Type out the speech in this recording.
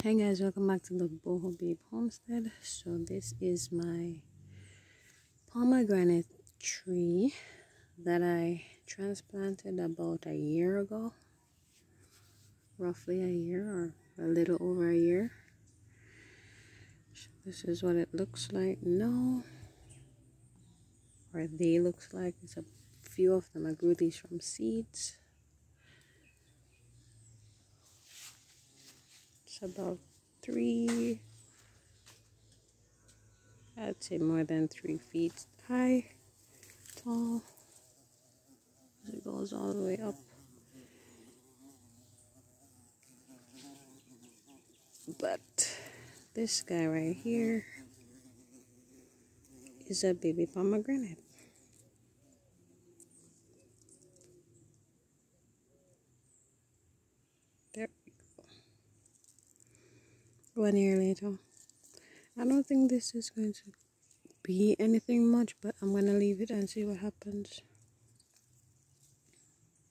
Hey guys, welcome back to the Boho Babe Homestead. So this is my pomegranate tree that I transplanted about a year ago. Roughly a year or a little over a year. This is what it looks like now. Or they looks like. It's a few of them. I grew these from seeds. About three, I'd say more than three feet high, tall. It goes all the way up. But this guy right here is a baby pomegranate. One year later. I don't think this is going to be anything much, but I'm going to leave it and see what happens.